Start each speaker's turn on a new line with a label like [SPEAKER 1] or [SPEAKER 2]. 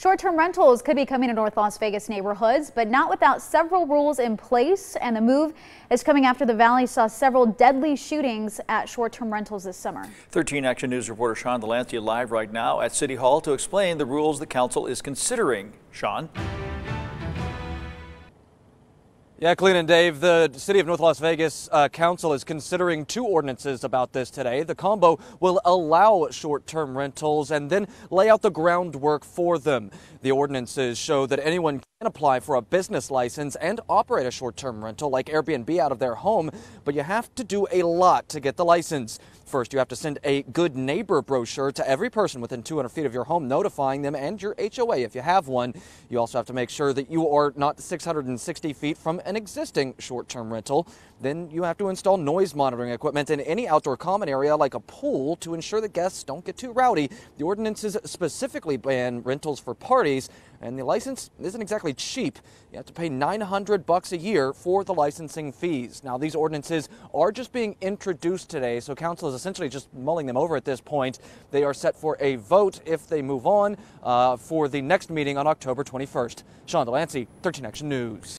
[SPEAKER 1] Short-term rentals could be coming to North Las Vegas neighborhoods, but not without several rules in place. And the move is coming after the valley saw several deadly shootings at short-term rentals this summer.
[SPEAKER 2] 13 Action News reporter Sean Delancey live right now at City Hall to explain the rules the council is considering. Sean.
[SPEAKER 3] Yeah, Clean and Dave, the City of North Las Vegas uh, Council is considering two ordinances about this today. The combo will allow short-term rentals and then lay out the groundwork for them. The ordinances show that anyone can apply for a business license and operate a short-term rental like Airbnb out of their home, but you have to do a lot to get the license. First, you have to send a good neighbor brochure to every person within 200 feet of your home, notifying them and your HOA if you have one. You also have to make sure that you are not 660 feet from an existing short-term rental. Then you have to install noise monitoring equipment in any outdoor common area like a pool to ensure that guests don't get too rowdy. The ordinances specifically ban rentals for parties, and the license isn't exactly cheap. You have to pay 900 bucks a year for the licensing fees. Now, these ordinances are just being introduced today, so council is essentially just mulling them over at this point. They are set for a vote if they move on uh, for the next meeting on October 21st. Sean Delancey, 13 Action News.